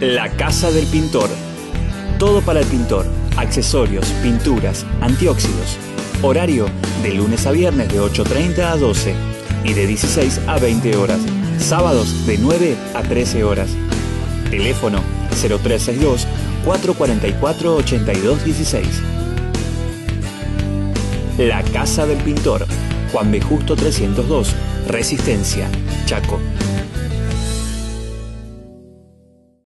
La Casa del Pintor. Todo para el pintor. Accesorios, pinturas, antióxidos. Horario de lunes a viernes de 8.30 a 12 y de 16 a 20 horas. Sábados de 9 a 13 horas. Teléfono 0362 444 8216. La Casa del Pintor. Juan B. Justo 302. Resistencia. Chaco.